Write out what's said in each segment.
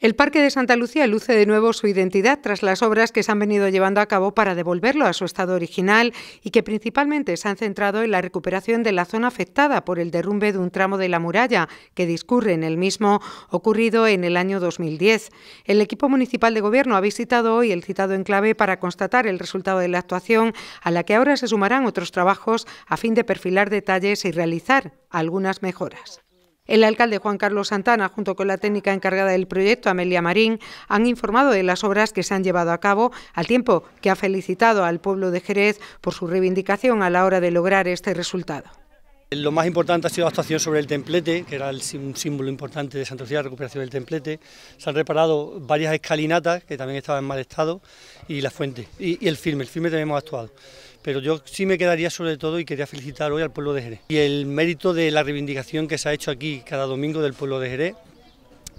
El Parque de Santa Lucía luce de nuevo su identidad tras las obras que se han venido llevando a cabo para devolverlo a su estado original y que principalmente se han centrado en la recuperación de la zona afectada por el derrumbe de un tramo de la muralla que discurre en el mismo ocurrido en el año 2010. El equipo municipal de gobierno ha visitado hoy el citado enclave para constatar el resultado de la actuación, a la que ahora se sumarán otros trabajos a fin de perfilar detalles y realizar algunas mejoras. El alcalde Juan Carlos Santana, junto con la técnica encargada del proyecto, Amelia Marín, han informado de las obras que se han llevado a cabo, al tiempo que ha felicitado al pueblo de Jerez por su reivindicación a la hora de lograr este resultado. Lo más importante ha sido la actuación sobre el templete, que era un símbolo importante de Santa Lucía, la recuperación del templete. Se han reparado varias escalinatas, que también estaban en mal estado, y la fuente, y, y el firme, el firme también hemos actuado pero yo sí me quedaría sobre todo y quería felicitar hoy al pueblo de Jerez. Y el mérito de la reivindicación que se ha hecho aquí cada domingo del pueblo de Jerez,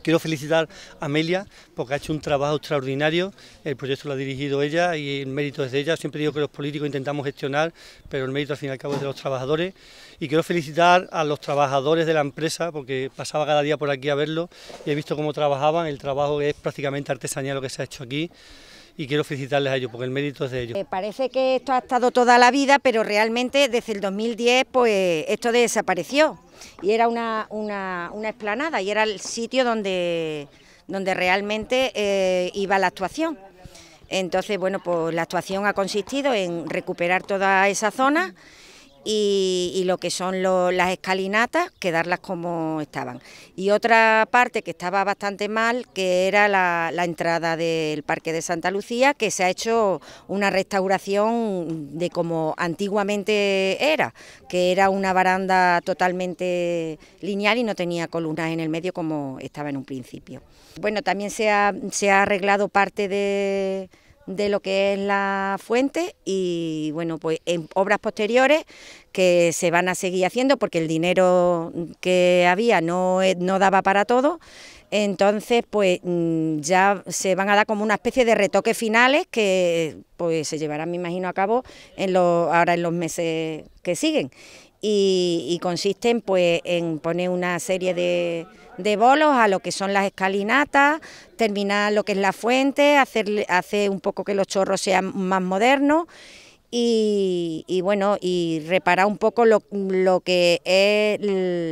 Quiero felicitar a Amelia porque ha hecho un trabajo extraordinario, el proyecto lo ha dirigido ella y el mérito es de ella. Siempre digo que los políticos intentamos gestionar, pero el mérito al fin y al cabo es de los trabajadores. Y quiero felicitar a los trabajadores de la empresa porque pasaba cada día por aquí a verlo y he visto cómo trabajaban. El trabajo es prácticamente artesanía lo que se ha hecho aquí y quiero felicitarles a ellos porque el mérito es de ellos. Eh, parece que esto ha estado toda la vida, pero realmente desde el 2010 pues esto desapareció y era una, una, explanada y era el sitio donde, donde realmente eh, iba la actuación. Entonces, bueno, pues la actuación ha consistido en recuperar toda esa zona y, lo que son las escalinatas, quedarlas como estaban. Y otra parte que estaba bastante mal, que era la, entrada del Parque de Santa Lucía, que se ha hecho una restauración de como antiguamente era, que era una baranda totalmente lineal y no tenía columnas en el medio como estaba en un principio. Bueno, también se ha arreglado parte de de lo que es la fuente y bueno, pues en obras posteriores que se van a seguir haciendo porque el dinero que había no, no daba para todo. Entonces, pues mm, ya se van a dar como una especie de retoques finales que pues se llevarán, me imagino, a cabo en ahora en los meses que siguen y, consisten pues en poner una serie de, de, bolos a lo que son las escalinatas, terminar lo que es la fuente, hacer, hacer un poco que los chorros sean más modernos y, y, bueno, y reparar un poco lo, lo que es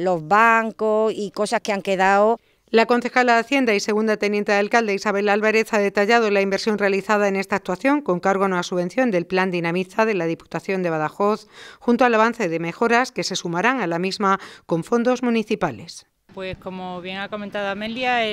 los bancos y cosas que han quedado la concejala de Hacienda y segunda teniente de alcalde Isabel Álvarez ha detallado la inversión realizada en esta actuación con cargo a una subvención del Plan Dinamiza de la Diputación de Badajoz, junto al avance de mejoras que se sumarán a la misma con fondos municipales. Pues como bien ha comentado Amelia,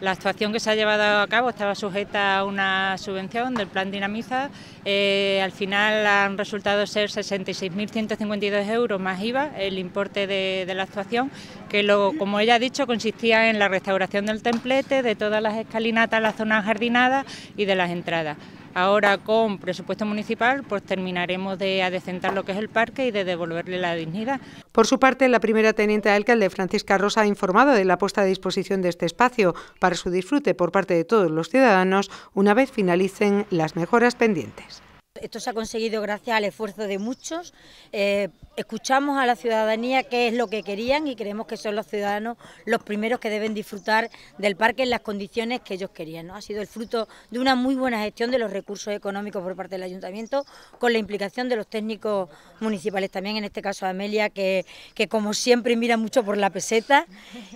la actuación que se ha llevado a cabo estaba sujeta a una subvención del Plan Dinamiza. Eh, al final han resultado ser 66.152 euros más IVA el importe de, la actuación, que como ella ha dicho consistía en la restauración del templete, de todas las escalinatas, las zonas jardinadas y de las entradas. Ahora con presupuesto municipal pues terminaremos de adecentar lo que es el parque y de devolverle la dignidad. Por su parte, la primera teniente de alcalde Francisca Rosa ha informado de la puesta a disposición de este espacio para su disfrute por parte de todos los ciudadanos una vez finalicen las mejoras pendientes. Esto se ha conseguido gracias al esfuerzo de muchos. Eh, escuchamos a la ciudadanía qué es lo que querían y creemos que son los ciudadanos los primeros que deben disfrutar del parque en las condiciones que ellos querían. Ha sido el fruto de una muy buena gestión de los recursos económicos por parte del ayuntamiento, con la implicación de los técnicos municipales, también en este caso Amelia, que, que como siempre mira mucho por la peseta,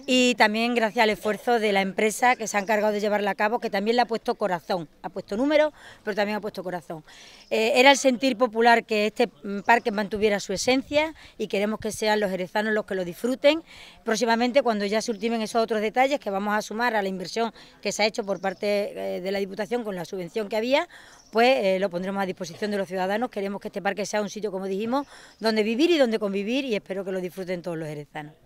y también gracias al esfuerzo de la empresa que se ha encargado de llevarla a cabo, que también le ha puesto corazón, ha puesto números, pero también ha puesto corazón. Eh, era el sentir popular que este mm, parque mantuviera su esencia y queremos que sean los jerezanos los que lo disfruten. Próximamente, cuando ya se ultimen esos otros detalles que vamos a sumar a la inversión que se ha hecho por parte eh, de la Diputación con la subvención que había, pues eh, lo pondremos a disposición de los ciudadanos. Queremos que este parque sea un sitio, como dijimos, donde vivir y donde convivir y espero que lo disfruten todos los jerezanos.